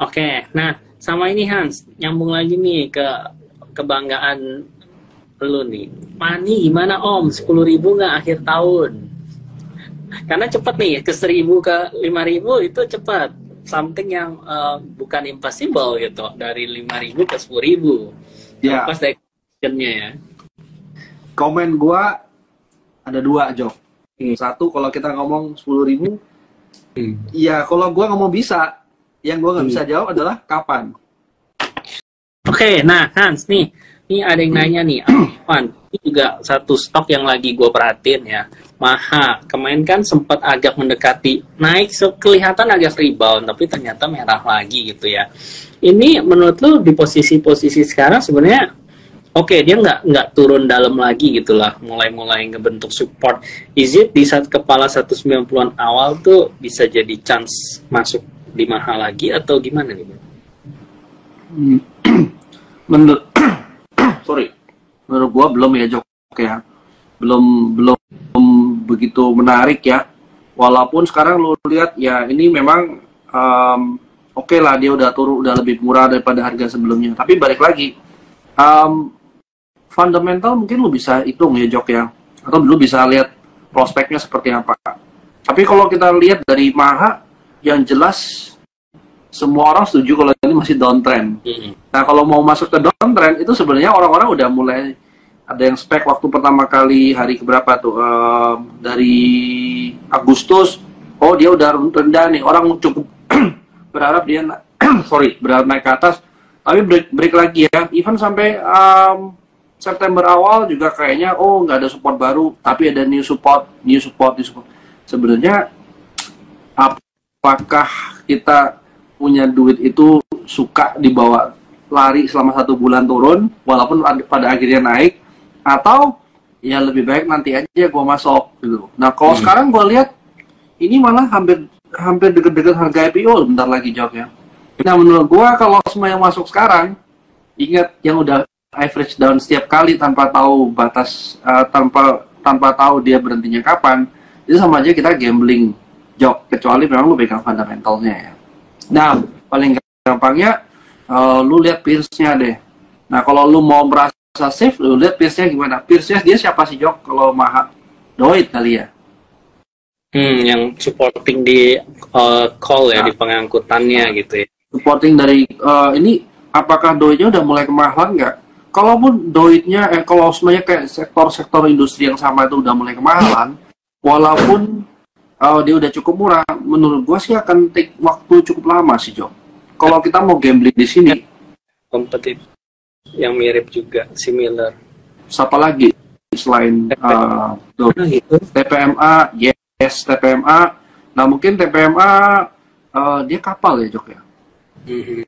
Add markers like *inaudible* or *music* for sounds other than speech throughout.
Oke, nah sama ini Hans, nyambung lagi nih ke kebanggaan lu nih. Mani gimana Om? 10 ribu nggak akhir tahun? Karena cepat nih, ke 1000 ke 5000 itu cepat. Something yang uh, bukan impossible gitu, dari 5000 ke 10000. Ya. Pas dari ya. Komen gua ada dua, Jok. Hmm. Satu kalau kita ngomong 10 ribu, Hmm. ya kalau gua ngomong bisa, yang gua nggak Hmm. bisa jawab adalah kapan. Oke, nah Hans nih, ini ada yang nanya nih, *clears throat* Afwan, ini juga satu stok yang lagi gue perhatiin ya, Maha. Kemarin kan sempat agak mendekati naik, so, kelihatan agak rebound, tapi ternyata merah lagi gitu ya. Ini menurut lu di posisi-posisi sekarang sebenarnya oke dia nggak nggak turun dalam lagi gitulah, mulai-mulai ngebentuk support. Is it di saat kepala 190-an awal tuh bisa jadi chance masuk di Maha lagi atau gimana nih? Hmm. *clears throat* Menurut *clears throat* sorry, menurut gua belum ya Jok ya, belum belum begitu menarik ya. Walaupun sekarang lu lihat ya ini memang um, oke lah dia udah turun udah lebih murah daripada harga sebelumnya. Tapi balik lagi, um, fundamental mungkin lu bisa hitung ya Jok ya, atau lu bisa lihat prospeknya seperti apa. Tapi kalau kita lihat dari Maha, yang jelas semua orang setuju kalau ini masih downtrend. Hmm. Nah kalau mau masuk ke downtrend itu sebenarnya orang-orang udah mulai ada yang spek waktu pertama kali hari keberapa tuh Ehm, dari Agustus oh dia udah rendah nih. Orang cukup *clears throat* berharap dia na- *clears throat* sorry berharap naik ke atas. Tapi break, break lagi ya. Even sampai ehm, September awal juga kayaknya oh nggak ada support baru. Tapi ada new support new support new support. Sebenarnya apakah kita punya duit itu suka dibawa lari selama satu bulan turun walaupun ad- pada akhirnya naik? Atau ya lebih baik nanti aja gua masuk gitu. Nah kalau Hmm. sekarang gua lihat ini malah hampir hampir deket-deket harga IPO bentar lagi jawabnya nah menurut gua kalau semua yang masuk sekarang ingat yang udah average down setiap kali tanpa tahu batas eh, tanpa tanpa tahu dia berhentinya kapan itu sama aja kita gambling job kecuali memang lu pegang fundamentalnya ya nah paling gampangnya eh, lu lihat peers-nya deh nah kalau lu mau merasa safe lu lihat peers-nya gimana peers-nya dia siapa sih Jok kalau maha Doit kali ya Hmm, yang supporting di uh, call ya, Nah. di pengangkutannya gitu ya. supporting dari eh, ini apakah doitnya udah mulai kemahalan nggak? Kalaupun doitnya, eh, kalau semuanya kayak sektor-sektor industri yang sama itu udah mulai kemahalan, walaupun eh, dia udah cukup murah, menurut gua sih akan take waktu cukup lama sih Jo. Kalau kita mau gambling di sini, Kompetitif. Yang mirip juga, similar. siapa lagi selain eh, Doit? Nah, gitu. TPMA, yes TPMA. Nah mungkin TPMA eh, dia kapal ya Jok ya. Mhm.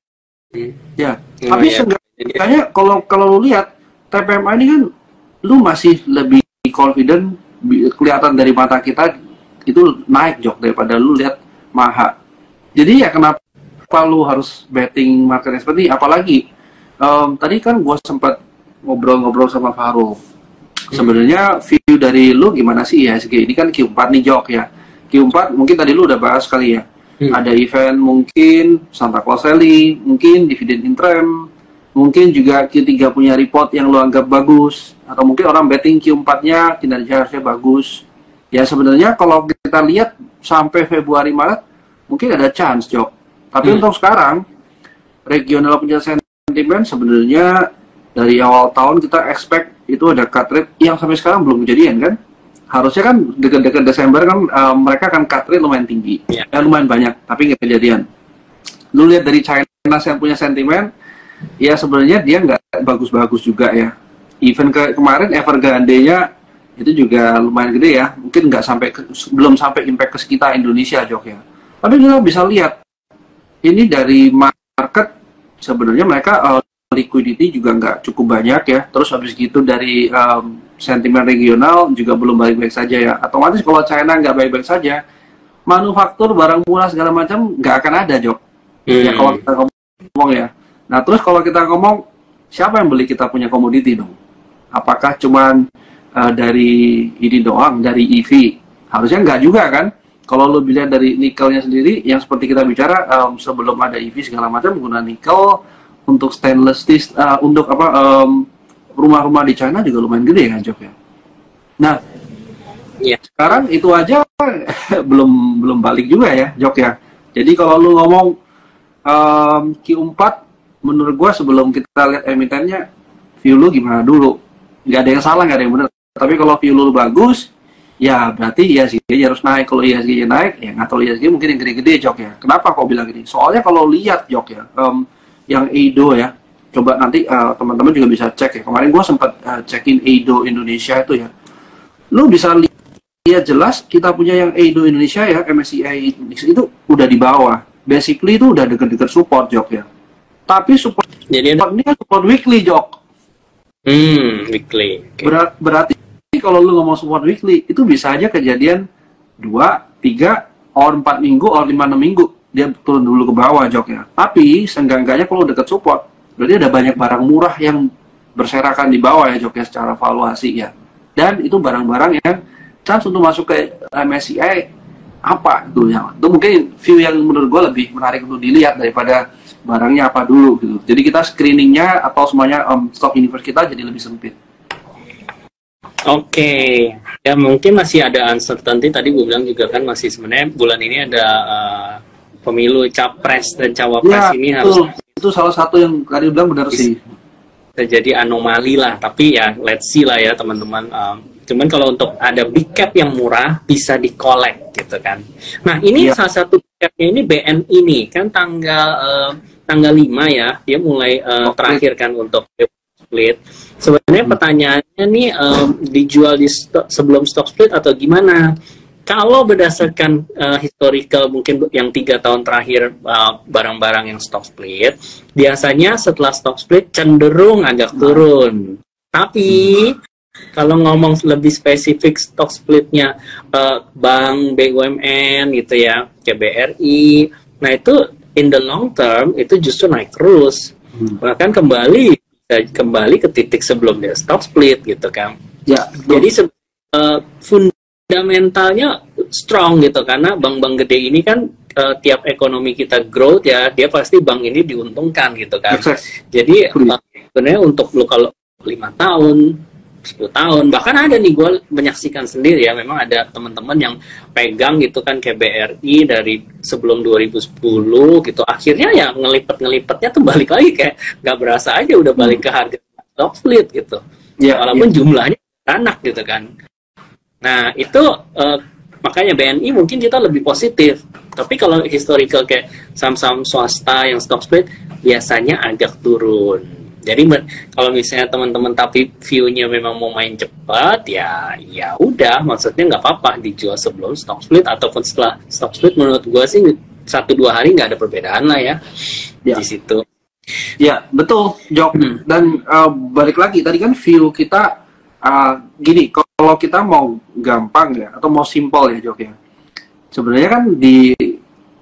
Hmm. Ya, Oh, tapi iya. seenggak- Jadi, Kayaknya kalau kalau lu lihat TPMA ini kan lu masih lebih confident kelihatan dari mata kita itu naik jok daripada lu lihat Maha. Jadi ya kenapa lu harus betting marketnya seperti ini? apalagi em, tadi kan gua sempat ngobrol-ngobrol sama Farul. Sebenarnya view dari lu gimana sih IHSG? Ini kan Q4 nih jok ya. Q4 mungkin tadi lu udah bahas kali ya. Hmm. Ada event mungkin Santa Claus Rally, mungkin dividend interim, mungkin juga Q3 punya report yang lo anggap bagus atau mungkin orang betting Q4-nya kinerja harusnya bagus. Ya sebenarnya kalau kita lihat sampai Februari Maret mungkin ada chance, Jok. Tapi Hmm. untuk sekarang regional punya sentimen sebenarnya dari awal tahun kita expect itu ada cut rate yang sampai sekarang belum kejadian kan? Harusnya kan dekat-dekat Desember kan eh, mereka akan cut rate lumayan tinggi, Iya. ya lumayan banyak, tapi nggak kejadian. Lu lihat dari China yang punya sentimen, ya sebenarnya dia nggak bagus-bagus juga ya. Even ke kemarin Evergrande-nya itu juga lumayan gede ya, mungkin nggak sampai ke- belum sampai impact ke kita Indonesia Jok ya. Tapi kita bisa lihat ini dari market sebenarnya mereka uh, liquidity juga nggak cukup banyak ya. Terus habis gitu dari um, sentimen regional juga belum baik-baik saja ya. Otomatis kalau China nggak baik-baik saja, manufaktur barang murah segala macam nggak akan ada Jok. Ya Hmm. kalau kita ngomong ya. Nah terus kalau kita ngomong siapa yang beli kita punya komoditi dong? Apakah cuman uh, dari ini doang dari EV? Harusnya nggak juga kan? kalau lo bilihat dari nikelnya sendiri, yang seperti kita bicara um, sebelum ada EV segala macam menggunakan nikel untuk stainless steel, uh, untuk apa um, rumah-rumah di China juga lumayan gede kan Jok ya. Nah, Iya. sekarang itu aja *laughs* belum belum balik juga ya Jok ya. Jadi kalau lu ngomong um, Q4 menurut gua sebelum kita lihat emitennya view lu gimana dulu. Nggak ada yang salah, nggak ada yang benar. Tapi kalau view lu bagus, ya berarti ISG harus naik. Kalau ISG naik, ya nggak tahu ISG mungkin yang gede-gede Jok ya. Kenapa kau bilang gini? Soalnya kalau lihat Jok ya, um, yang Eido ya, coba nanti uh, teman-teman juga bisa cek ya. Kemarin gua sempat uh, cekin Eido Indonesia itu ya. Lu bisa li- lihat jelas kita punya yang Eido Indonesia ya, MSCI Index itu udah di bawah. Basically itu udah deket-deket support Jok ya. Tapi support Jadi ada ini kan support weekly Jok. hmm, weekly. Oke. Berat, berarti kalau lu ngomong support weekly itu bisa aja kejadian 2, 3, or 4 minggu, or 5, 6 minggu dia turun dulu ke bawah joknya. Tapi seenggak-enggaknya kalau deket support berarti ada banyak barang murah yang berserakan di bawah ya joknya secara valuasi ya. Dan itu barang-barang yang chance untuk masuk ke MSCI apa itu ya. Itu mungkin view yang menurut gue lebih menarik untuk dilihat daripada barangnya apa dulu gitu. Jadi kita screeningnya atau semuanya um, stock universe kita jadi lebih sempit. Oke, ya mungkin masih ada uncertainty. Tadi gue bilang juga kan masih sebenarnya bulan ini ada uh, pemilu capres dan cawapres ini harus Ya, betul. itu salah satu yang tadi bilang benar sih. terjadi anomali lah. Tapi ya let's see lah ya teman-teman. Um, cuman kalau untuk ada big cap yang murah bisa di collect gitu kan. Nah ini Iya. salah satu big capnya ini BNI nih kan tanggal uh, tanggal 5 ya dia mulai uh, Oke. terakhir kan untuk split. Sebenarnya Hmm. pertanyaannya nih um, dijual di stok, sebelum stock split atau gimana? Kalau berdasarkan uh, historical mungkin yang tiga tahun terakhir uh, barang-barang yang stock split, biasanya setelah stock split cenderung agak turun. Tapi kalau ngomong lebih spesifik stock splitnya uh, bank BUMN gitu ya, kayak BRI, nah itu in the long term itu justru naik terus. Hmm. Bahkan kembali kembali ke titik sebelum dia stock split gitu kan. Ya, Jadi se- eh, fundamentalnya strong gitu karena bank-bank gede ini kan eh, tiap ekonomi kita growth ya dia pasti bank ini diuntungkan gitu kan. sukses. Jadi Betul. eh, sebenarnya untuk lo kalau lima tahun 10 tahun bahkan ada nih gue menyaksikan sendiri ya memang ada teman-teman yang pegang gitu kan kayak BRI dari sebelum 2010 gitu akhirnya ya ngelipet ngelipetnya tuh balik lagi kayak nggak berasa aja udah balik ke harga stock split gitu Ya, walaupun jumlahnya anak gitu kan. Nah itu eh, makanya BNI mungkin kita lebih positif. Tapi kalau historical kayak saham-saham swasta yang stock split biasanya agak turun. Jadi kalau misalnya teman-teman tapi view-nya memang mau main cepat ya ya udah maksudnya nggak apa-apa dijual sebelum stock split ataupun setelah stock split menurut gua sih satu dua hari nggak ada perbedaan lah ya, Ya. di situ. Ya, betul, Jok. Hmm. Dan uh, balik lagi, tadi kan view kita uh, gini, kalau kita mau gampang ya, atau mau simpel ya, Jok ya. Sebenarnya kan di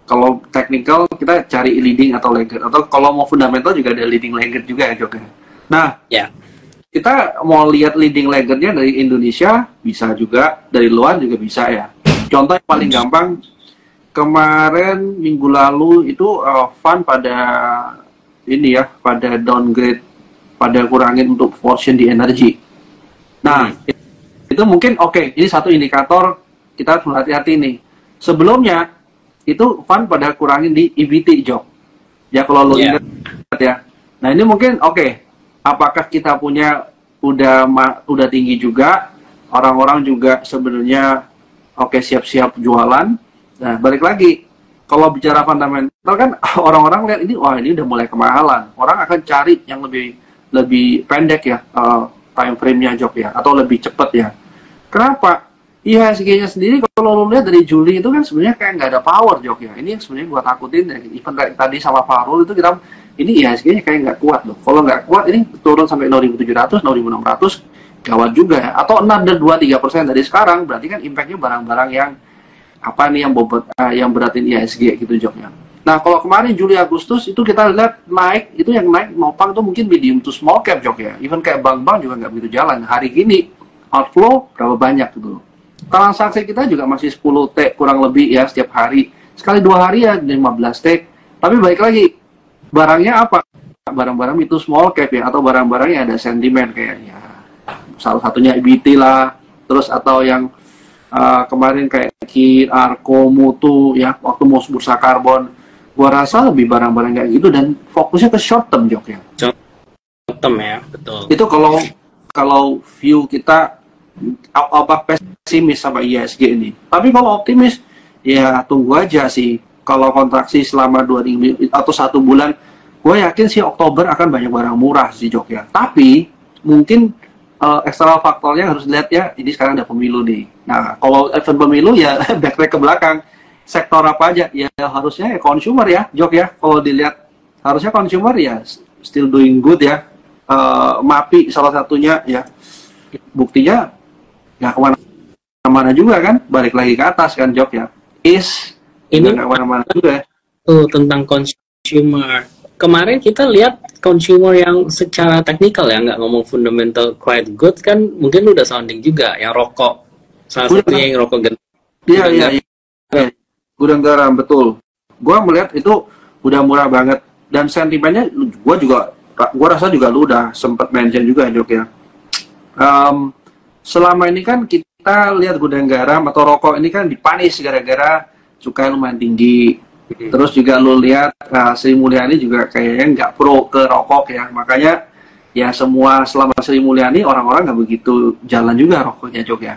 kalau technical kita cari leading atau laggard, atau kalau mau fundamental juga ada leading laggard juga ya, Jok ya. Nah, Ya. kita mau lihat leading laggardnya dari Indonesia bisa juga, dari luar juga bisa ya. Contoh yang paling gampang, kemarin minggu lalu itu uh, fund pada ini ya, pada downgrade, pada kurangin untuk portion di energi. Nah, itu mungkin oke, ini satu indikator kita harus hati-hati nih. Sebelumnya itu fund pada kurangin di EBT job. Ya kalau lo Iya. ingat ya. Nah ini mungkin oke. Apakah kita punya udah ma- udah tinggi juga orang-orang juga sebenarnya oke siap-siap jualan. Nah balik lagi kalau bicara fundamental kan *laughs* orang-orang lihat ini wah ini udah mulai kemahalan. Orang akan cari yang lebih lebih pendek ya eh, time frame-nya job ya atau lebih cepat ya. Kenapa? IHSG-nya sendiri kalau lo lihat dari Juli itu kan sebenarnya kayak nggak ada power jok ya. Ini yang sebenarnya gua takutin ya. Even kayak tadi sama Farul itu kita ini IHSG-nya kayak nggak kuat loh. Kalau nggak kuat ini turun sampai 0.700, 0.600 gawat juga ya. Atau another 2-3 persen dari sekarang berarti kan impact-nya barang-barang yang apa nih yang bobot eh, yang beratin IHSG gitu joknya. Nah kalau kemarin Juli Agustus itu kita lihat naik itu yang naik nopang itu mungkin medium to small cap jok ya. Even kayak bank-bank juga nggak begitu jalan. Hari ini outflow berapa banyak gitu. Transaksi kita juga masih 10 T kurang lebih ya setiap hari. Sekali dua hari ya 15 T. Tapi baik lagi, barangnya apa? Barang-barang itu small cap ya, atau barang-barang yang ada sentimen kayaknya. Salah satunya EBT lah, terus atau yang uh, kemarin kayak KIT, Arco, Mutu ya, waktu mau bursa karbon. Gua rasa lebih barang-barang kayak gitu dan fokusnya ke short term jok ya. Short term ya, betul. Itu kalau kalau view kita apa pesimis sama ISG ini. Tapi kalau optimis, ya tunggu aja sih. Kalau kontraksi selama dua minggu atau satu bulan, gue yakin sih Oktober akan banyak barang murah sih Jogja. Tapi mungkin uh, eksternal faktornya harus lihat ya, ini sekarang ada pemilu nih. Nah, kalau event pemilu ya *laughs* backtrack ke belakang. Sektor apa aja? Ya harusnya ya consumer ya, Jok ya. Kalau dilihat harusnya consumer ya still doing good ya. Uh, MAPI salah satunya ya. Buktinya nggak ke mana-mana juga kan? Balik lagi ke atas kan job ya? Is ini nggak ke mana-mana juga ya. tuh tentang consumer. Kemarin kita lihat consumer yang secara teknikal ya nggak ngomong fundamental quite good kan mungkin udah sounding juga yang rokok. Salah udah, satunya yang rokok genteng iya iya iya. gudang garam betul. Gua melihat itu udah murah banget. Dan sentimennya gua juga gua rasa juga lu udah sempet mention juga Jok ya. Um, selama ini kan kita lihat gudang garam atau rokok ini kan dipanis gara-gara cukai lumayan tinggi. Hmm. Terus juga lo lihat uh, Sri Mulyani juga kayaknya nggak pro ke rokok ya. Makanya ya semua selama Sri Mulyani orang-orang nggak begitu jalan juga rokoknya Jok ya.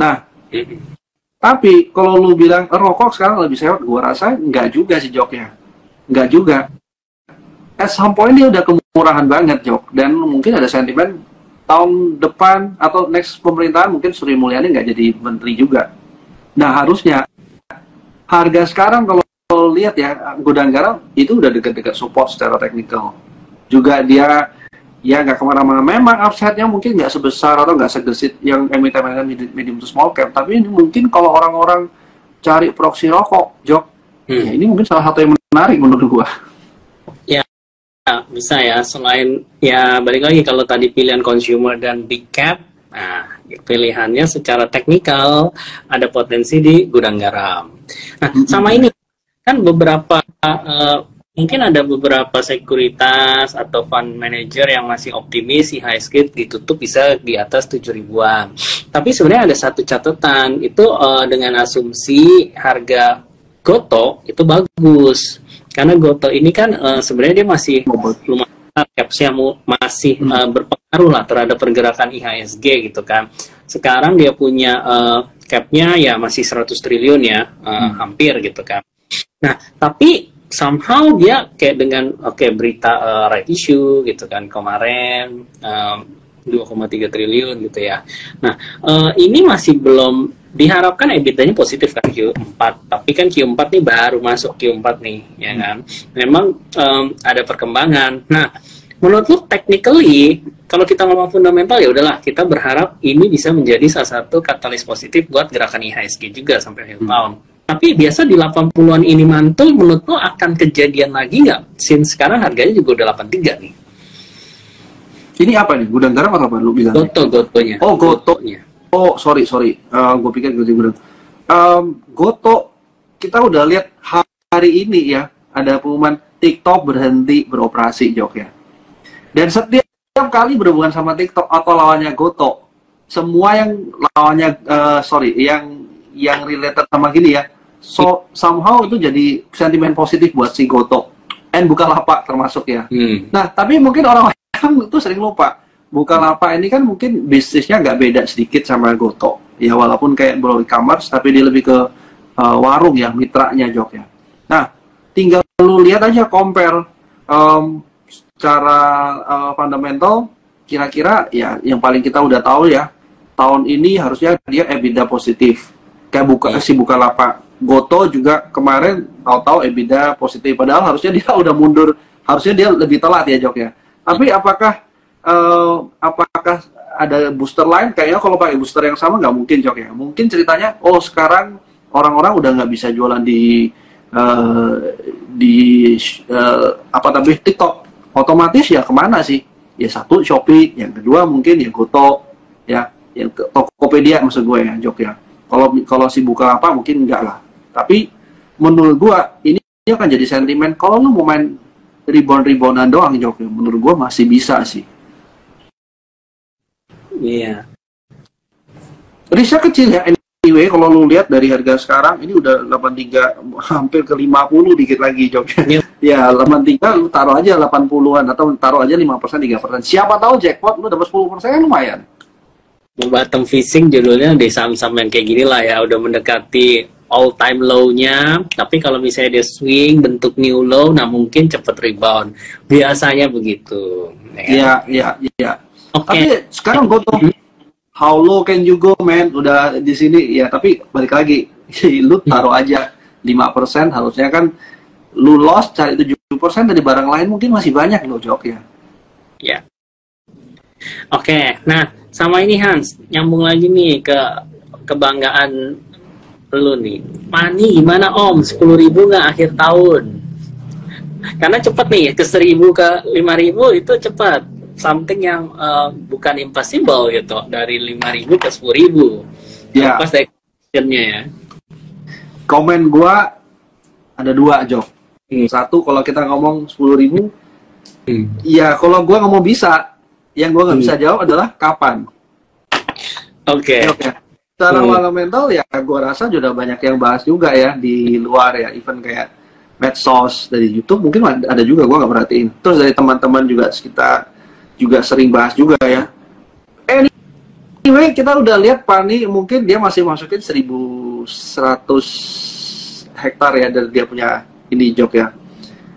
Nah, hmm. tapi kalau lu bilang eh, rokok sekarang lebih sehat, gua rasa nggak juga sih Jok ya. Nggak juga. At some point dia udah kemurahan banget Jok. Dan mungkin ada sentimen tahun depan atau next pemerintahan mungkin Sri Mulyani nggak jadi menteri juga. Nah harusnya harga sekarang kalau lihat ya gudang garam itu udah dekat-dekat support secara teknikal. Juga dia ya nggak ke mana-mana. Memang upside-nya mungkin nggak sebesar atau nggak segesit yang emiten-emiten medium to small cap. Tapi ini mungkin kalau orang-orang cari proxy rokok, jok, hmm. ya ini mungkin salah satu yang menarik menurut gua. Ya, bisa ya. Selain ya balik lagi kalau tadi pilihan consumer dan big cap, nah pilihannya secara teknikal ada potensi di gudang garam. Nah, sama ini kan beberapa uh, mungkin ada beberapa sekuritas atau fund manager yang masih optimis IHSG ditutup bisa di atas 7 ribuan. Tapi sebenarnya ada satu catatan itu uh, dengan asumsi harga Goto itu bagus karena Goto ini kan uh, sebenarnya dia masih lumayan capsnya masih hmm. uh, berpengaruh lah terhadap pergerakan IHSG gitu kan. Sekarang dia punya uh, capnya ya masih 100 triliun ya, uh, hmm. hampir gitu kan. Nah, tapi somehow dia kayak dengan oke okay, berita uh, right issue gitu kan kemarin um, 2,3 triliun gitu ya. Nah, uh, ini masih belum diharapkan EBITDA-nya positif kan Q4, tapi kan Q4 nih baru masuk Q4 nih, ya hmm. kan. Memang um, ada perkembangan. Nah, menurut lu technically kalau kita ngomong fundamental ya udahlah kita berharap ini bisa menjadi salah satu katalis positif buat gerakan IHSG juga sampai akhir hmm. tahun. Tapi biasa di 80-an ini mantul menurut lu akan kejadian lagi nggak? Since sekarang harganya juga udah 83 nih. Ini apa nih? Gudang garam atau apa lu bilang? Goto, gotonya. Oh, gotonya. Oh, sorry, sorry. Uh, gue pikir gue gudang. Um, goto, kita udah lihat hari ini ya, ada pengumuman TikTok berhenti beroperasi, Jok ya. Dan setiap kali berhubungan sama TikTok atau lawannya Goto, semua yang lawannya, uh, sorry, yang yang related sama gini ya, so somehow itu jadi sentimen positif buat si Goto. And bukan lapak termasuk ya. Hmm. Nah, tapi mungkin orang kan itu sering lupa. Bukan apa ini kan mungkin bisnisnya nggak beda sedikit sama Goto. Ya walaupun kayak bro e-commerce tapi dia lebih ke uh, warung ya, mitranya Jok ya. Nah, tinggal lu lihat aja compare um, secara uh, fundamental kira-kira ya yang paling kita udah tahu ya tahun ini harusnya dia EBITDA positif kayak buka hmm. si buka lapak Goto juga kemarin tahu-tahu EBITDA positif padahal harusnya dia udah mundur harusnya dia lebih telat ya Jok ya tapi apakah uh, apakah ada booster lain? Kayaknya kalau pakai booster yang sama nggak mungkin Jok ya. Mungkin ceritanya, oh sekarang orang-orang udah nggak bisa jualan di uh, di uh, apa tapi TikTok. Otomatis ya ke mana sih? Ya satu Shopee, yang kedua mungkin ya Goto, ya yang Tokopedia maksud gue ya Jok ya. Kalau kalau si buka apa mungkin enggak lah. Tapi menurut gua ini, ini akan jadi sentimen kalau lu mau main rebound reboundan doang Jok, ya, menurut gua masih bisa sih. Iya. Risnya kecil ya anyway kalau lu lihat dari harga sekarang ini udah 83 hampir ke 50 dikit lagi Jok. Iya. ya 83 lu taruh aja 80-an atau taruh aja 5% 3%. Siapa tahu jackpot lu dapat 10% lumayan. Bottom fishing judulnya di saham-saham yang kayak gini lah ya udah mendekati all time low-nya tapi kalau misalnya dia swing bentuk new low nah mungkin cepet rebound biasanya begitu ya kan? Iya, iya, iya. Oke. Tapi sekarang gue tuh how low can you go man? Udah di sini ya tapi balik lagi *laughs* lu taruh aja 5% harusnya kan lu loss cari 7% dari barang lain mungkin masih banyak lo Jok ya. ya. Oke nah sama ini Hans nyambung lagi nih ke kebanggaan lu nih. Mani gimana om? 10.000 ribu nggak akhir tahun? Karena cepat nih ke 1000 ke 5000 itu cepat something yang uh, bukan impossible gitu dari 5000 ke 10000 Ya. pas dari ya Komen gua ada dua Jok. Hmm. Satu kalau kita ngomong 10.000 ribu, Hmm. ya kalau gua ngomong bisa, yang gua nggak Hmm. bisa jawab adalah kapan. oke Jok ya. Secara Hmm. fundamental ya gua rasa sudah banyak yang bahas juga ya di luar ya, even kayak medsos dari YouTube mungkin ada juga gua nggak perhatiin. Terus dari teman-teman juga kita juga sering bahas juga ya. Anyway, kita udah lihat Pani mungkin dia masih masukin 1100 hektar ya dari dia punya ini jok ya.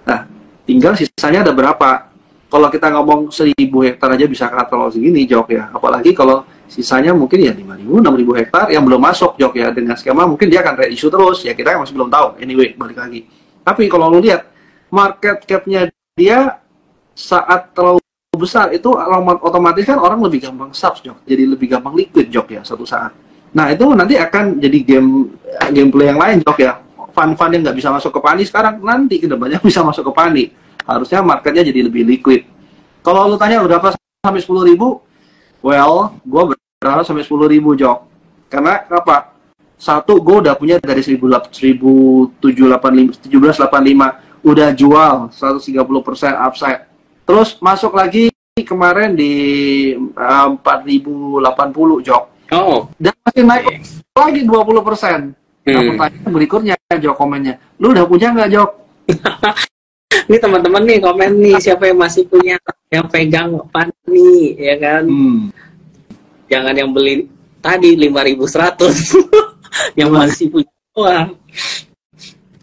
Nah, tinggal sisanya ada berapa? Kalau kita ngomong 1000 hektar aja bisa katal segini jok ya. Apalagi kalau sisanya mungkin ya 5000 6000 hektar yang belum masuk jok ya dengan skema mungkin dia akan reissue terus ya kita masih belum tahu. Anyway, balik lagi. Tapi kalau lu lihat market cap-nya dia saat terlalu besar. Itu otomatis kan orang lebih gampang subs jok. Jadi lebih gampang liquid jok ya suatu saat. Nah itu nanti akan jadi game gameplay yang lain jok ya. Fun-fun yang nggak bisa masuk ke pani sekarang nanti ke depannya *laughs* bisa masuk ke pani harusnya marketnya jadi lebih liquid. Kalau lu tanya berapa sampai sepuluh ribu well gue berharap sampai sepuluh ribu jok. Karena apa? Satu gue udah punya dari 1785 udah jual 130% upside. Terus masuk lagi kemarin di uh, 4080 jok. Oh. Dan masih naik lagi 20% persen. Nah Hmm. pertanyaan berikutnya jok komennya. Lu udah punya nggak jok? *laughs* Ini teman-teman nih komen nih siapa yang masih punya yang pegang Pani ya kan? Hmm. jangan yang beli tadi 5100 *laughs* yang masih punya uang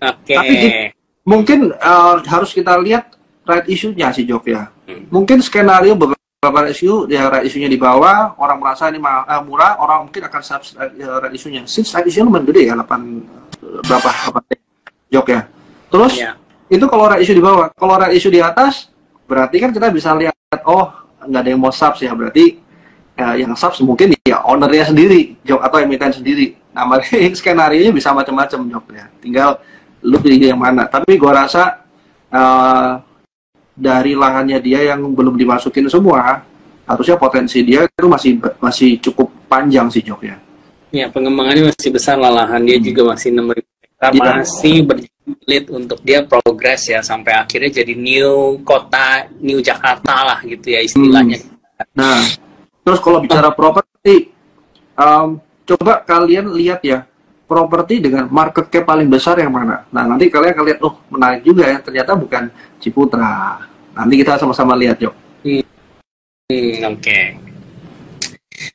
oke. Tapi gini- mungkin uh, harus kita lihat right issue-nya sih Jok ya. Hmm. Mungkin skenario beberapa isu ya issue-nya di bawah, orang merasa ini ma- eh, murah, orang mungkin akan subs uh, right issue-nya. Since right issue lumayan gede ya 8 berapa 8 Jok ya. Terus ya itu kalau right issue di bawah, kalau right issue di atas berarti kan kita bisa lihat oh nggak ada yang mau subs ya berarti eh, yang subs mungkin ya ownernya sendiri Jok atau emiten sendiri. Nah *laughs* makanya skenario nya bisa macam-macam Jok ya. Tinggal lu pilih yang mana. Tapi gua rasa eh, dari lahannya dia yang belum dimasukin semua harusnya potensi dia itu masih masih cukup panjang sih Jok ya. ya pengembangannya masih besar lah lahan dia juga masih 6000 hektar Iya. masih berjilid untuk dia progres ya sampai akhirnya jadi new kota new Jakarta lah gitu ya istilahnya Nah, terus kalau bicara properti, um, coba kalian lihat ya, properti dengan market cap paling besar yang mana. Nah, nanti kalian akan lihat, oh menarik juga ya, ternyata bukan Ciputra. Nanti kita sama-sama lihat, Jok. Hmm, oke.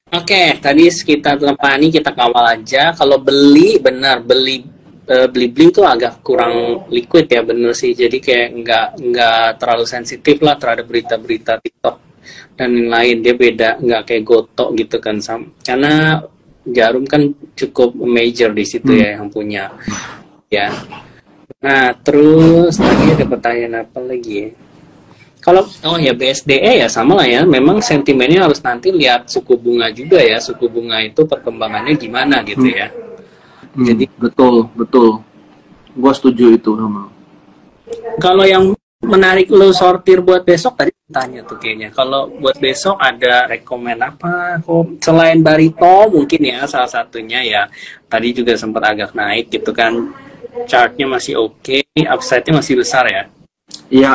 Oke, tadi sekitar Pani kita kawal aja. Kalau beli benar beli eh, beli-beli itu agak kurang liquid ya bener sih. Jadi kayak nggak nggak terlalu sensitif lah terhadap berita-berita TikTok dan lain-lain. Dia beda nggak kayak gotok gitu kan sam. Karena jarum kan cukup major di situ Hmm. ya yang punya. Ya. Nah, terus tadi ada pertanyaan apa lagi ya? Kalau oh ya BSDE ya sama lah ya. Memang sentimennya harus nanti lihat suku bunga juga ya. Suku bunga itu perkembangannya gimana gitu Hmm. ya. Hmm, Jadi betul, betul. Gua setuju itu sama. kalau yang menarik lo sortir buat besok tadi tanya tuh kayaknya. Kalau buat besok ada rekomend apa? Kok selain Barito mungkin ya salah satunya ya. Tadi juga sempat agak naik gitu kan. Chartnya masih oke, okay, upside-nya masih besar ya. Iya.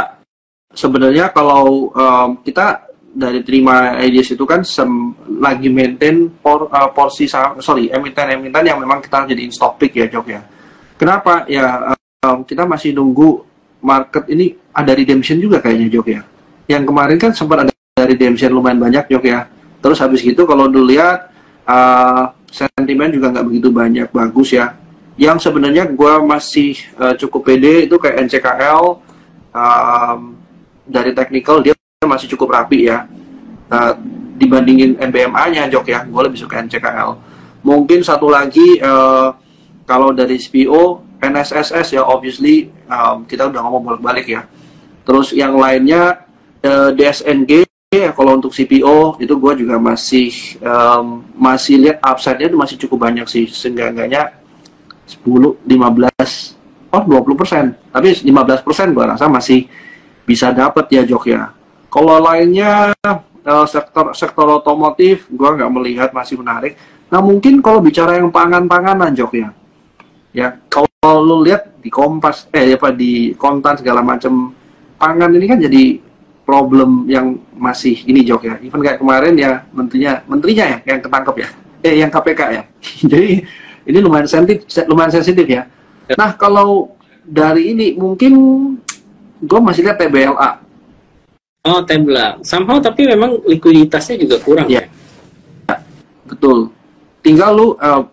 Sebenarnya kalau um, kita dari terima ideas itu kan sem lagi maintain por, uh, porsi sorry emiten emiten yang memang kita jadi pick ya Jok ya. Kenapa ya um, kita masih nunggu market ini ada redemption juga kayaknya Jok ya yang kemarin kan sempat ada dari redemption lumayan banyak Jok ya. Terus habis itu kalau dilihat uh, sentimen juga nggak begitu banyak bagus ya. Yang sebenarnya gue masih uh, cukup pede itu kayak NCKL um, dari technical dia masih cukup rapi ya. Uh, dibandingin NBMA-nya Jok ya, gue lebih suka NCKL. Mungkin satu lagi uh, kalau dari SPO NSSS ya obviously um, kita udah ngomong bolak-balik ya. Terus yang lainnya uh, eh, DSNG ya kalau untuk CPO itu gue juga masih um, masih lihat upside-nya itu masih cukup banyak sih. Seenggak-enggaknya 10, 15, oh 20 persen. Tapi 15 persen gue rasa masih bisa dapat ya Jok ya. Kalau lainnya uh, sektor sektor otomotif gue nggak melihat masih menarik. Nah mungkin kalau bicara yang pangan-panganan Jok ya. Ya kalau lu lihat di Kompas eh apa di Kontan segala macam pangan ini kan jadi problem yang masih ini jok ya. Even kayak kemarin ya menterinya menterinya ya yang ketangkep ya. *laughs* Eh yang KPK ya. *laughs* Jadi ini lumayan sensitif lumayan sensitif ya. ya. Nah, kalau dari ini mungkin gue masih lihat TBLA. Oh, TBLA. Somehow tapi memang likuiditasnya juga kurang ya. ya. Betul. Tinggal lu uh,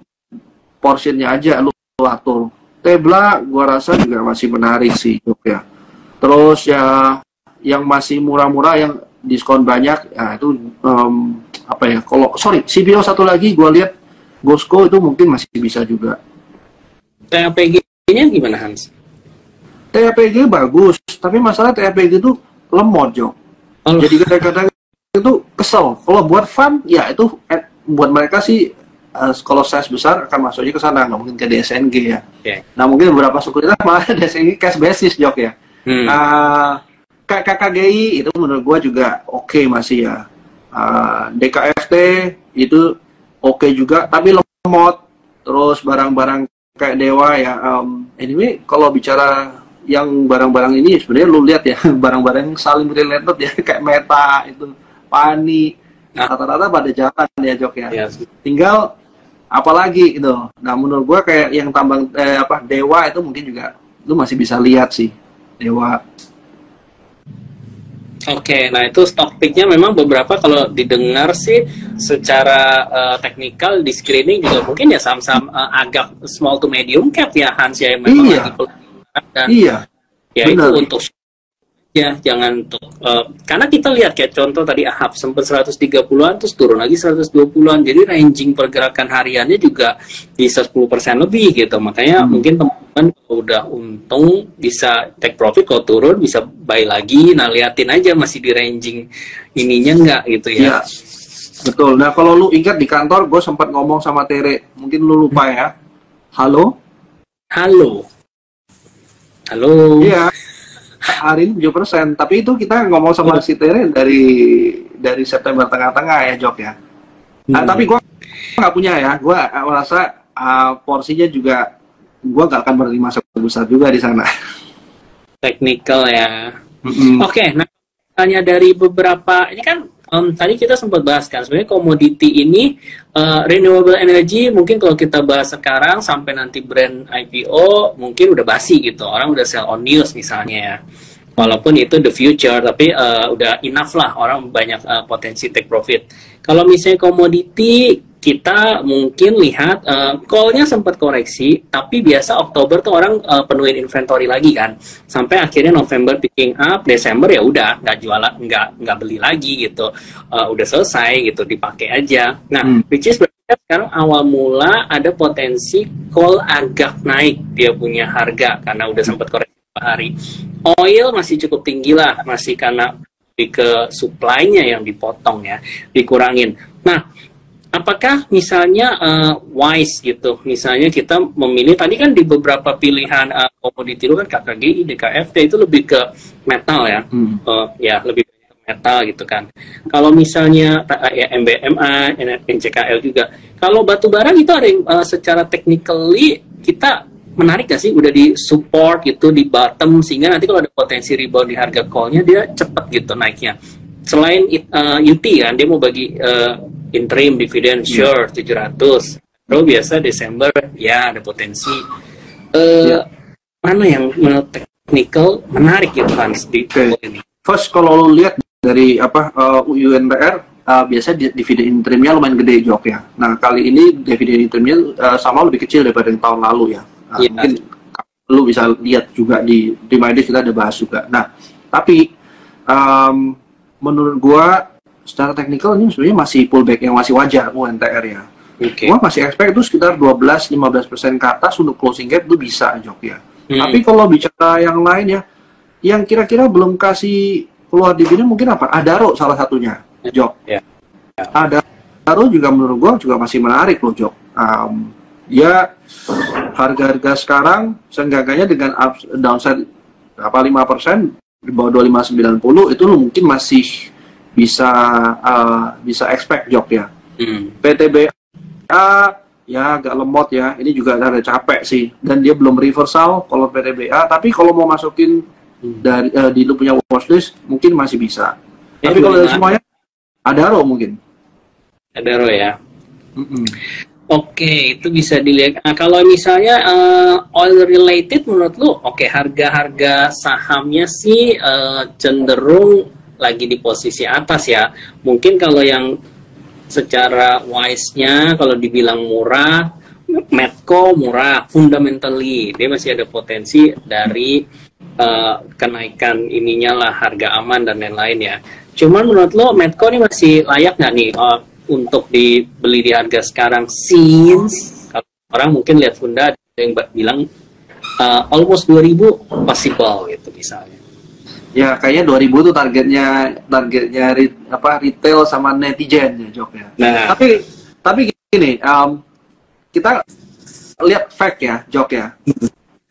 portionnya aja lu, lu atur. Tebla gua rasa juga masih menarik sih, Jok ya. Terus ya yang masih murah-murah yang diskon banyak ya itu um, apa ya kalau sorry CPO satu lagi gue lihat Gosco itu mungkin masih bisa juga TAPG-nya gimana Hans? TAPG bagus tapi masalah TAPG itu lemot Jo oh. jadi kadang-kadang itu kesel kalau buat fun ya itu eh, buat mereka sih uh, kalau size besar akan masuknya ke sana nggak mungkin ke DSNG ya okay. nah mungkin beberapa sekuritas malah *laughs* DSNG cash basis Jok ya hmm. uh, KKGI itu menurut gue juga oke okay masih ya. Uh, ah, DKFT itu oke okay juga, tapi lemot. Terus barang-barang kayak Dewa ya. Um, anyway, kalau bicara yang barang-barang ini sebenarnya lu lihat ya *laughs* barang-barang saling related ya *laughs* kayak Meta itu Pani nah. rata-rata pada jalan ya Jok ya. Yes. Iya Tinggal apalagi itu. Nah menurut gua kayak yang tambang eh, apa Dewa itu mungkin juga lu masih bisa lihat sih Dewa Oke, okay, nah itu stock picknya memang beberapa kalau didengar sih secara uh, teknikal di screening juga mungkin ya saham-saham uh, agak small to medium cap ya Hans ya memang iya. lagi dan iya. ya Benar. itu untuk ya jangan untuk uh, karena kita lihat kayak contoh tadi Ahab sempat 130-an terus turun lagi 120-an jadi ranging pergerakan hariannya juga bisa 10% lebih gitu. Makanya hmm. mungkin teman-teman kalau udah untung bisa take profit kalau turun bisa buy lagi. Nah liatin aja masih di ranging ininya enggak gitu ya, ya. betul. Nah kalau lu ingat di kantor gue sempat ngomong sama Tere. Mungkin lu lupa ya. Halo? Halo. Halo. Iya hari ini tujuh persen. Tapi itu kita ngomong sama si Tere dari dari September tengah-tengah ya Jok ya. Nah, hmm. tapi gue nggak punya ya. Gue merasa uh, porsinya juga gue gak akan berterima besar juga di sana. Teknikal ya. Mm-hmm. oke okay, nah hanya dari beberapa ini kan um, tadi kita sempat bahas kan sebenarnya komoditi ini uh, renewable energy mungkin kalau kita bahas sekarang sampai nanti brand IPO mungkin udah basi gitu. Orang udah sell on news misalnya ya walaupun itu the future tapi uh, udah enough lah orang banyak uh, potensi take profit. Kalau misalnya komoditi kita mungkin lihat uh, call-nya sempat koreksi tapi biasa Oktober tuh orang uh, penuhin inventory lagi kan. Sampai akhirnya November picking up Desember ya udah nggak jualan nggak nggak beli lagi gitu. Uh, udah selesai gitu dipakai aja. Nah hmm. which is sekarang awal mula ada potensi call agak naik dia punya harga karena udah sempat koreksi hari. Oil masih cukup tinggi lah, masih karena ke supply-nya yang dipotong ya, dikurangin. Nah, apakah misalnya uh, wise gitu, misalnya kita memilih tadi kan di beberapa pilihan uh, komoditi itu kan KKGI, DKFT itu lebih ke metal ya, hmm. uh, ya lebih ke metal gitu kan. Kalau misalnya ya, MBMA, NCKL juga. Kalau batu bara itu ada yang uh, secara technically kita menarik gak sih udah di support gitu di bottom sehingga nanti kalau ada potensi rebound di harga call-nya dia cepet gitu naiknya. Selain uh, UT kan dia mau bagi uh, interim dividend yeah. sure 700. Terus biasa Desember ya ada potensi. Uh, yeah. Mana yang menurut technical menarik gitu Hans di okay. ini? First kalau lo lihat dari apa uh, UNPR uh, biasa dividen interimnya lumayan gede jok ya. Nah kali ini dividen interimnya uh, sama lebih kecil daripada yang tahun lalu ya. Nah, yeah. Mungkin lu bisa lihat juga di di Mindis kita ada bahas juga. Nah tapi um, menurut gua secara teknikal ini sebenarnya masih pullback yang masih wajar UNTR ya. Okay. Gua masih expect itu sekitar 12-15% ke atas untuk closing gap itu bisa jok ya. Hmm. Tapi kalau bicara yang lain ya, yang kira-kira belum kasih keluar dividen mungkin apa? Adaro salah satunya, Jok. Yeah. Yeah. Adaro juga menurut gua juga masih menarik loh, Jok. Um, ya harga-harga sekarang seenggaknya dengan up, downside apa lima persen di bawah 2590 itu lo mungkin masih bisa uh, bisa expect job ya. Hmm. PTBA ya agak lemot ya. Ini juga ada capek sih dan dia belum reversal kalau PTBA. Tapi kalau mau masukin hmm. dari uh, di lu punya watchlist mungkin masih bisa. Ya, Tapi kalau semuanya ada ro mungkin. Ada ro ya. Mm -mm. Oke, itu bisa dilihat. Nah, kalau misalnya uh, oil related, menurut lu, oke okay, harga-harga sahamnya sih uh, cenderung lagi di posisi atas ya. Mungkin kalau yang secara wise-nya, kalau dibilang murah, Medco murah, fundamentally dia masih ada potensi dari uh, kenaikan ininya lah harga aman dan lain-lain ya. Cuman menurut lo Medco ini masih layak nggak nih? Uh, untuk dibeli di harga sekarang since kalau orang mungkin lihat Funda yang bilang uh, almost 2000 possible gitu misalnya. Ya kayaknya 2000 tuh targetnya targetnya re, apa retail sama netizen ya Jok ya. Nah. Tapi tapi gini um, kita lihat fact ya Jok ya.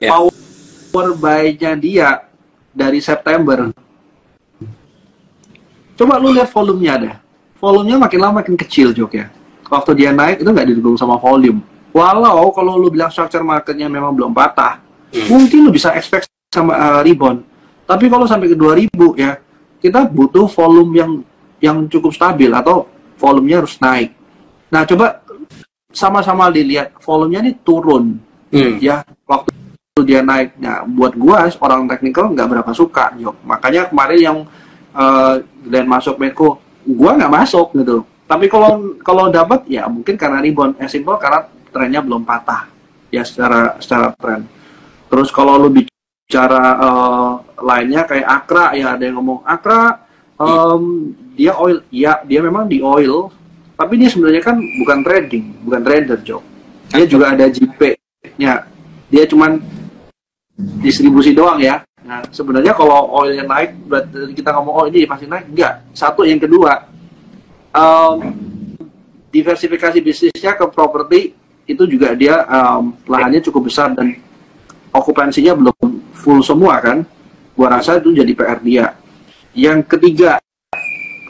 yeah. Power buy-nya dia dari September. Coba lu lihat volumenya deh volumenya makin lama makin kecil Jok ya. Waktu dia naik itu nggak didukung sama volume. Walau kalau lu bilang structure marketnya memang belum patah, hmm. mungkin lu bisa expect sama uh, rebound. Tapi kalau sampai ke 2000 ya, kita butuh volume yang yang cukup stabil atau volumenya harus naik. Nah, coba sama-sama dilihat volumenya ini turun. Hmm. Ya, waktu dia naik. Nah, buat gua orang teknikal nggak berapa suka, Jok. Makanya kemarin yang uh, dan masuk Medco gua nggak masuk gitu. Tapi kalau kalau dapat ya mungkin karena rebound. Yang simple karena trennya belum patah. Ya secara secara tren. Terus kalau lu bicara uh, lainnya kayak Akra ya ada yang ngomong Akra um, dia oil. Ya dia memang di oil tapi dia sebenarnya kan bukan trading bukan trader job dia juga ada JP nya dia cuman distribusi doang ya Nah, sebenarnya kalau oilnya naik, berarti kita ngomong oh ini pasti naik, enggak. Satu, yang kedua, um, diversifikasi bisnisnya ke properti itu juga dia um, lahannya cukup besar dan okupansinya belum full semua kan. Gua rasa itu jadi PR dia. Yang ketiga,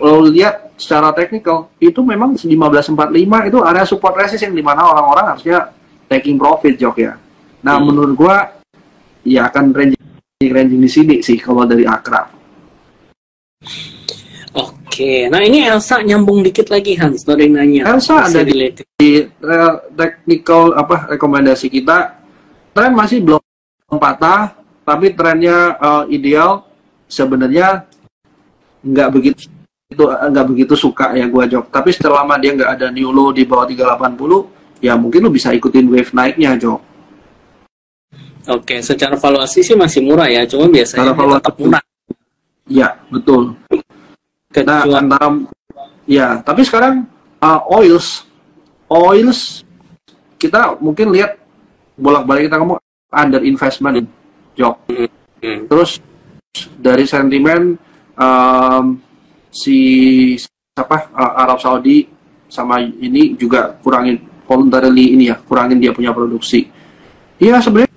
kalau lihat secara teknikal itu memang 1545 itu area support resist yang di mana orang-orang harusnya taking profit jok ya. Nah hmm. menurut gua ya akan range ranking di sini sih kalau dari Akra. Oke, nah ini Elsa nyambung dikit lagi Hans, dari nanya. Elsa ada di, di uh, technical apa rekomendasi kita, tren masih belum patah, tapi trennya uh, ideal sebenarnya nggak begitu itu nggak begitu suka ya gua jok. Tapi selama dia nggak ada new low di bawah 380, ya mungkin lu bisa ikutin wave naiknya jok. Oke, secara valuasi sih masih murah ya, cuma biasanya tetap murah. Ya, betul. Nah, antara ya, tapi sekarang uh, oils oils kita mungkin lihat bolak-balik kita ngomong under investment job. Hmm. Terus dari sentimen um, si siapa uh, Arab Saudi sama ini juga kurangin voluntarily ini ya, kurangin dia punya produksi. Iya sebenarnya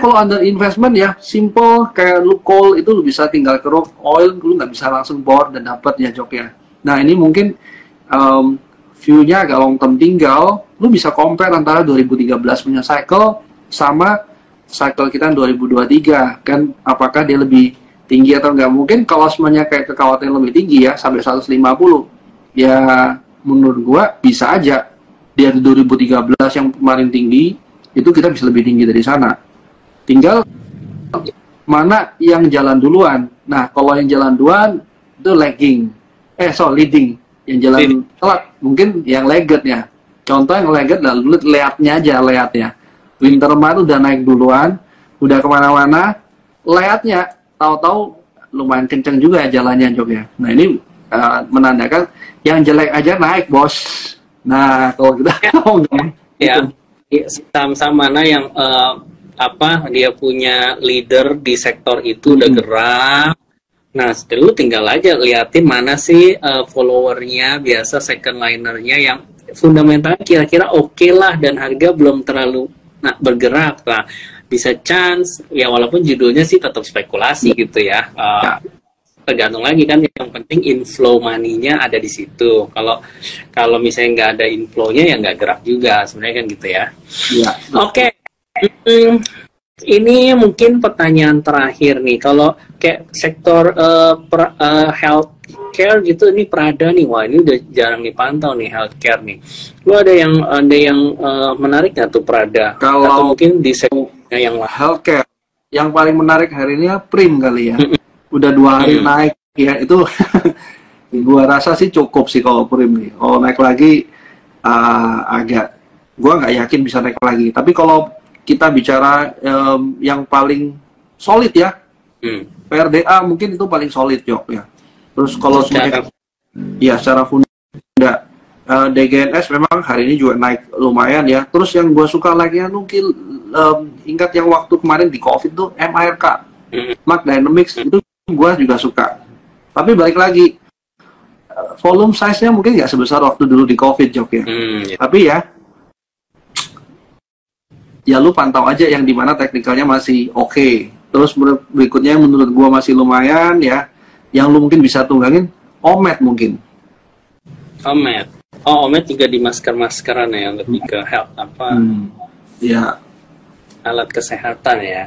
kalau under investment ya simple kayak lu call itu lu bisa tinggal keruk oil lu nggak bisa langsung bor dan dapat ya jok ya. Nah ini mungkin um, view-nya agak long term tinggal. Lu bisa compare antara 2013 punya cycle sama cycle kita 2023 kan apakah dia lebih tinggi atau enggak mungkin kalau semuanya kayak kekhawatiran lebih tinggi ya sampai 150 ya menurut gua bisa aja. Di 2013 yang kemarin tinggi itu kita bisa lebih tinggi dari sana tinggal mana yang jalan duluan. Nah kalau yang jalan duluan itu lagging. Eh so leading. Yang jalan telat mungkin yang lagged ya. Contoh yang lagged lalu lihatnya aja lihatnya Winterman udah naik duluan udah ke mana-mana lihatnya tahu-tahu lumayan kenceng juga ya jalannya Jok ya. Nah ini uh, menandakan yang jelek aja naik bos. Nah kalau kita ya, *laughs* ya. Saham-saham mana yang uh, apa dia punya leader di sektor itu udah hmm. gerak. Nah lu tinggal aja liatin mana sih uh, followernya biasa second linernya yang fundamentalnya kira-kira oke okay lah dan harga belum terlalu nah bergerak. Lah bisa chance ya walaupun judulnya sih tetap spekulasi gitu ya uh, tergantung lagi kan yang penting inflow money-nya ada di situ. Kalau kalau misalnya nggak ada inflow-nya ya nggak gerak juga sebenarnya kan gitu ya, ya. Oke. okay. Hmm, ini mungkin pertanyaan terakhir nih. Kalau kayak sektor uh, per, uh, healthcare gitu, ini Prada nih, wah ini udah jarang dipantau nih healthcare nih. Lu ada yang ada yang uh, menarik nggak tuh Prada? Kalau Atau mungkin di sektor yang healthcare, yang paling menarik hari ini ya Prim kali ya. Udah dua hari naik ya itu. *laughs* gua rasa sih cukup sih kalau Prim nih. Oh naik lagi uh, agak, gua nggak yakin bisa naik lagi. Tapi kalau kita bicara um, yang paling solid ya, hmm. PRDA mungkin itu paling solid Jok ya. Terus kalau secara ya secara funda uh, eh, DGNS memang hari ini juga naik lumayan ya. Terus yang gue suka lagi ya mungkin um, ingat yang waktu kemarin di COVID tuh MARK, hmm. Mark Dynamics itu gue juga suka. Tapi balik lagi volume size-nya mungkin nggak sebesar waktu dulu di COVID Jok ya. Hmm, ya. Tapi ya ya lu pantau aja yang di mana teknikalnya masih oke okay. terus berikutnya yang menurut gua masih lumayan ya yang lu mungkin bisa tunggangin omet mungkin omet oh omet juga di masker maskeran ya lebih ke health apa hmm. ya alat kesehatan ya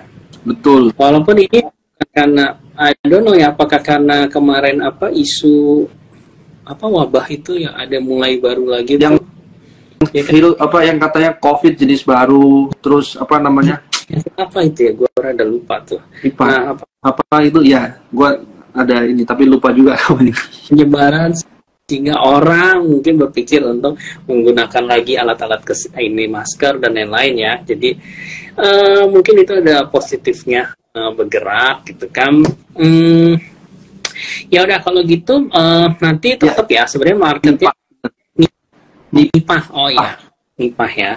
betul walaupun ini karena I don't know ya apakah karena kemarin apa isu apa wabah itu yang ada mulai baru lagi yang tuh? Ya, kan? apa yang katanya covid jenis baru terus apa namanya? Apa itu ya? Gue ada lupa tuh. IPA. Nah, apa, apa itu? Ya gue ada ini tapi lupa juga *laughs* penyebaran sehingga orang mungkin berpikir untuk menggunakan lagi alat-alat ini masker dan lain-lain ya. Jadi uh, mungkin itu ada positifnya uh, bergerak gitu kan. Hmm, ya udah kalau gitu uh, nanti ya. tetap ya, ya sebenarnya marketnya Nipah, oh iya, Nipah ya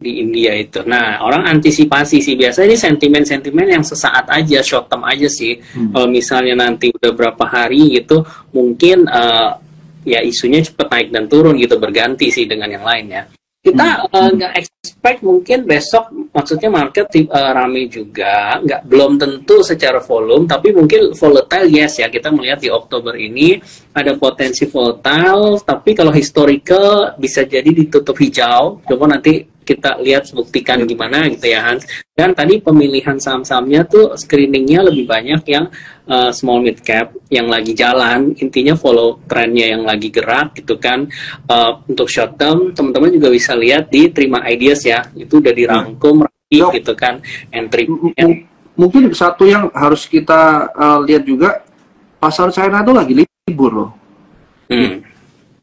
di India itu. Nah, orang antisipasi sih biasanya ini sentimen-sentimen yang sesaat aja, short term aja sih. Hmm. Kalau misalnya nanti udah berapa hari gitu, mungkin uh, ya isunya cepet naik dan turun gitu, berganti sih dengan yang lainnya kita hmm. Eh, nggak uh, expect mungkin besok maksudnya market uh, rame juga nggak belum tentu secara volume tapi mungkin volatile yes ya kita melihat di Oktober ini ada potensi volatile tapi kalau historical bisa jadi ditutup hijau coba nanti kita lihat buktikan gimana gitu ya Hans. Dan tadi pemilihan saham-sahamnya tuh screeningnya lebih banyak yang uh, small mid cap yang lagi jalan. Intinya follow trennya yang lagi gerak gitu kan. Uh, untuk short term teman-teman juga bisa lihat di Terima Ideas ya. Itu udah dirangkum rapi gitu kan entry. M mungkin satu yang harus kita uh, lihat juga pasar China itu lagi libur loh. Hmm.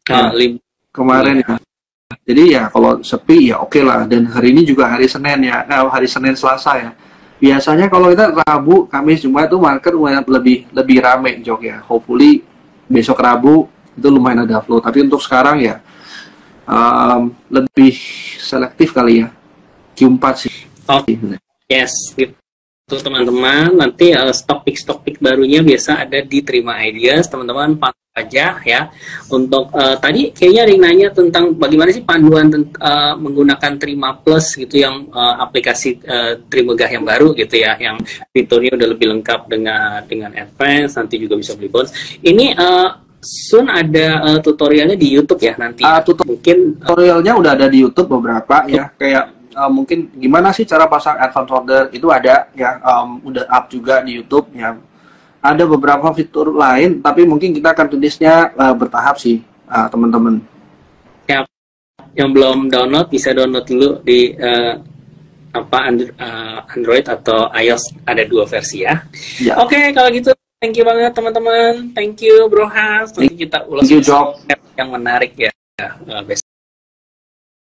Nah, libur. Kemarin ya jadi ya kalau sepi ya oke okay lah. Dan hari ini juga hari Senin ya, eh, hari Senin Selasa ya. Biasanya kalau kita Rabu, Kamis, Jumat itu market lumayan lebih lebih rame jok ya. Hopefully besok Rabu itu lumayan ada flow. Tapi untuk sekarang ya um, lebih selektif kali ya. Q4 sih. Oh, yes. Untuk teman-teman nanti uh, stok pick barunya biasa ada di Terima Ideas. Teman-teman pantau aja ya. Untuk uh, tadi kayaknya ada yang nanya tentang bagaimana sih panduan uh, menggunakan Terima Plus gitu yang uh, aplikasi uh, Trimegah yang baru gitu ya yang fiturnya udah lebih lengkap dengan dengan advance nanti juga bisa beli bonus ini uh, soon ada uh, tutorialnya di YouTube ya nanti uh, mungkin tutorialnya udah ada di YouTube beberapa ya kayak uh, mungkin gimana sih cara pasang advance order? Itu ada ya. Um, udah up juga di YouTube ya. Ada beberapa fitur lain tapi mungkin kita akan tulisnya uh, bertahap sih uh, teman-teman. Ya yang belum download bisa download dulu di uh, apa Android atau iOS ada dua versi ya, ya. oke okay, kalau gitu thank you banget teman-teman. Thank you Bro Has. Nanti kita ulas you, yang menarik ya. Uh, besok